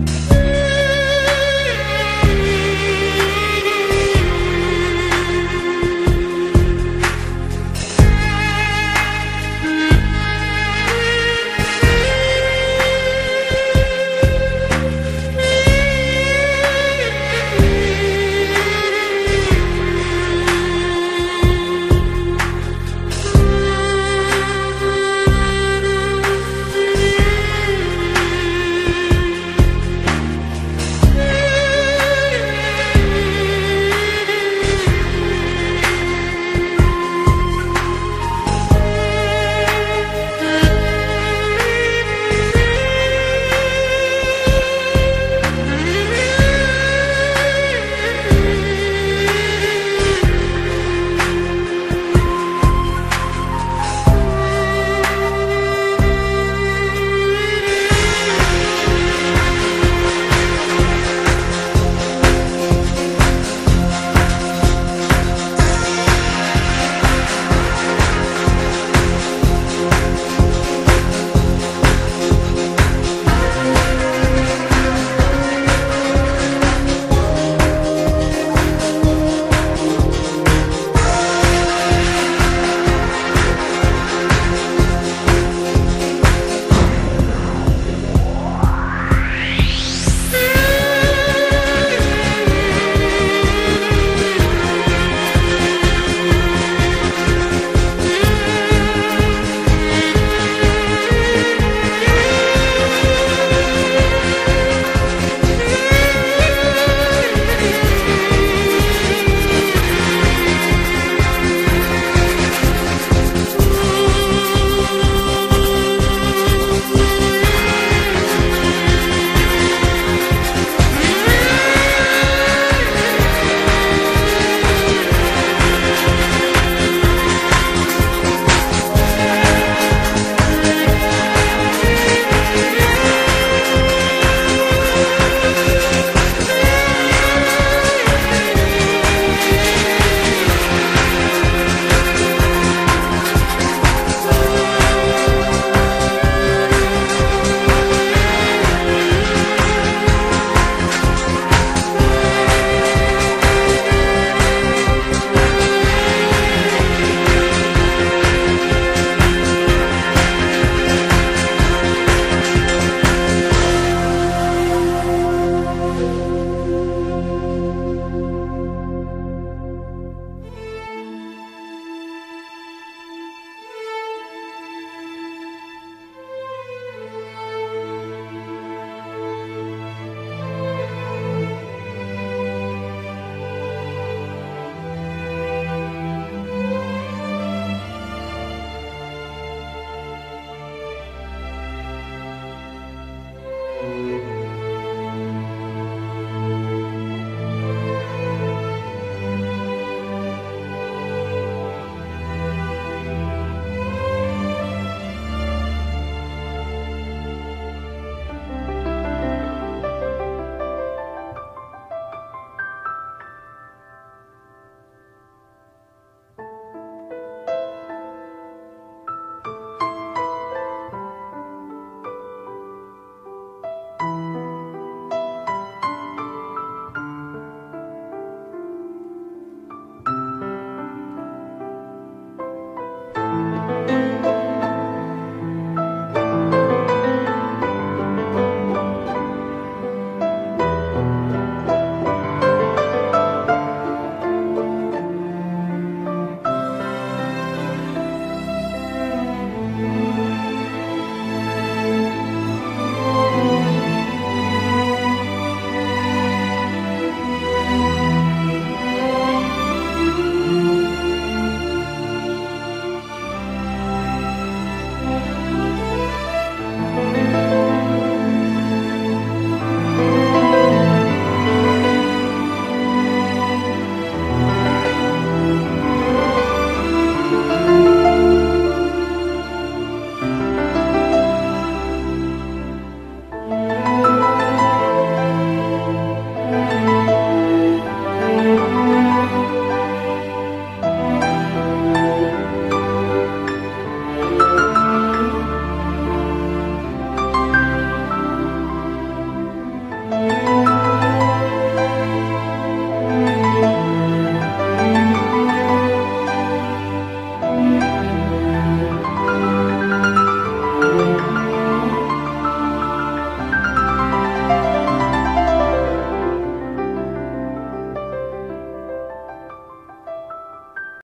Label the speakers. Speaker 1: you.